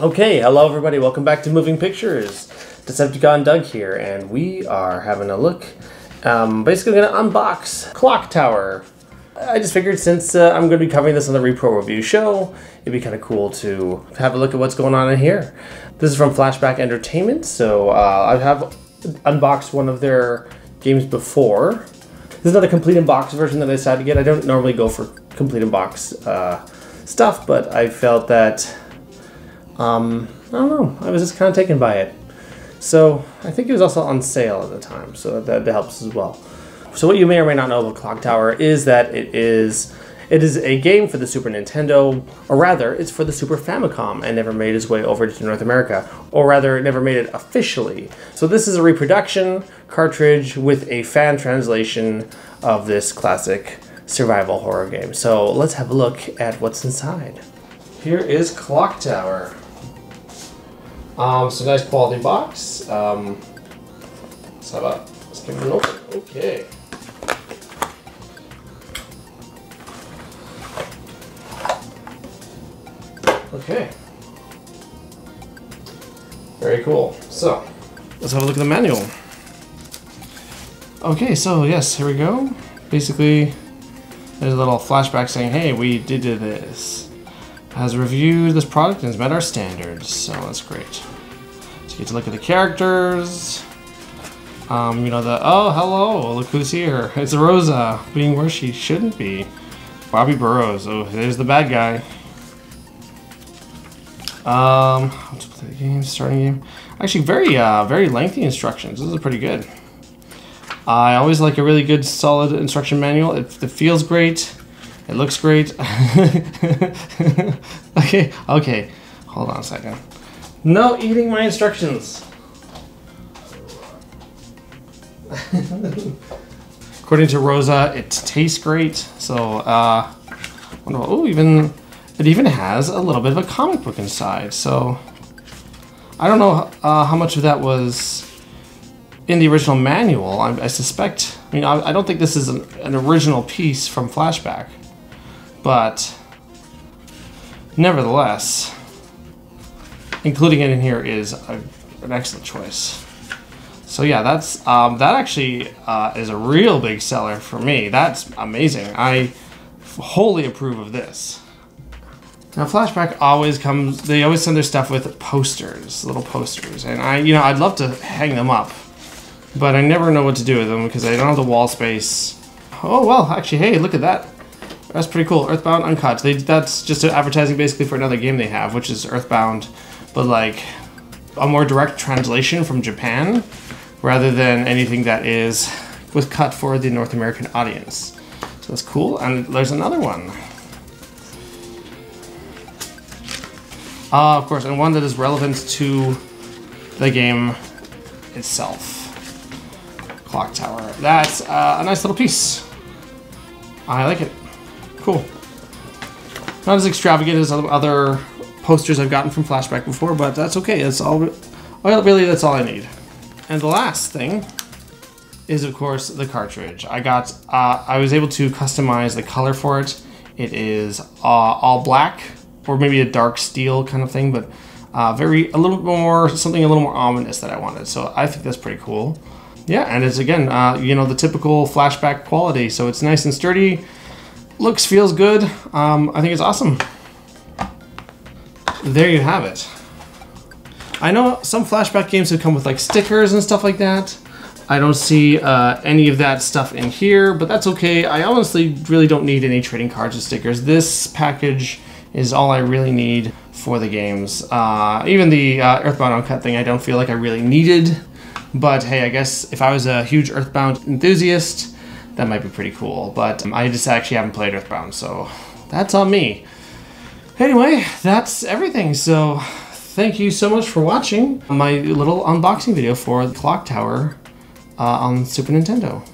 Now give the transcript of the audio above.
Okay, hello everybody, welcome back to Moving piKtures. Decepticon Doug here, and we are having a look. Um, basically gonna unbox Clock Tower. I just figured since uh, I'm gonna be covering this on the Repro Review show, it'd be kind of cool to have a look at what's going on in here. This is from Flashback Entertainment, so uh, I have unboxed one of their games before. This is another complete in-box version that I decided to get. I don't normally go for complete in-box uh, stuff, but I felt that um, I don't know. I was just kind of taken by it. So I think it was also on sale at the time, so that, that helps as well. So what you may or may not know about Clock Tower is that it is it is a game for the Super Nintendo, or rather, it's for the Super Famicom and never made its way over to North America, or rather, it never made it officially. So this is a reproduction cartridge with a fan translation of this classic survival horror game. So let's have a look at what's inside. Here is Clock Tower. Um, so nice quality box. Um, let's have a, let's give it. Okay. Okay. Very cool. So, let's have a look at the manual. Okay, so yes, here we go. Basically, there's a little flashback saying, hey, we did this. Has reviewed this product and has met our standards, so that's great. So you get to look at the characters. Um, you know, the, oh, hello, look who's here. It's Rosa, being where she shouldn't be. Bobby Barrows, oh, there's the bad guy. Um, let's play the game, starting game. Actually, very, uh, very lengthy instructions. This is pretty good. I always like a really good, solid instruction manual. It, it feels great. It looks great. okay, okay. Hold on a second. No eating my instructions. According to Rosa, it tastes great. So, uh, oh, even it even has a little bit of a comic book inside. So, I don't know uh, how much of that was in the original manual, I, I suspect. I mean, I, I, don't think this is an, an, original piece from Flashback, but nevertheless, including it in here is a, an excellent choice. So yeah, that's um, that actually uh, is a real big seller for me. That's amazing. I wholly approve of this. Now, Flashback always comes. They always send their stuff with posters, little posters, and I, you know, I'd love to hang them up but I never know what to do with them because I don't have the wall space. Oh, well, actually, hey, look at that. That's pretty cool. Earthbound Uncut. They, that's just advertising basically for another game they have, which is Earthbound, but like a more direct translation from Japan rather than anything that is was cut for the North American audience. So that's cool. And there's another one. Uh, of course, and one that is relevant to the game itself clock tower. That's uh, a nice little piece. I like it. Cool. Not as extravagant as other posters I've gotten from Flashback before, but that's okay. That's all. Well, really, that's all I need. And the last thing is, of course, the cartridge. I got. Uh, I was able to customize the color for it. It is uh, all black, or maybe a dark steel kind of thing, but uh, very a little bit more something a little more ominous that I wanted. So I think that's pretty cool. Yeah, and it's again, uh, you know, the typical flashback quality. So it's nice and sturdy, looks, feels good. Um, I think it's awesome. There you have it. I know some flashback games have come with like stickers and stuff like that. I don't see uh, any of that stuff in here, but that's okay. I honestly really don't need any trading cards or stickers. This package is all I really need for the games. Uh, even the uh, Earthbound Uncut thing, I don't feel like I really needed. But hey, I guess if I was a huge Earthbound enthusiast, that might be pretty cool. But um, I just actually haven't played Earthbound, so that's on me. Anyway, that's everything. So thank you so much for watching my little unboxing video for the Clock Tower uh, on Super Nintendo.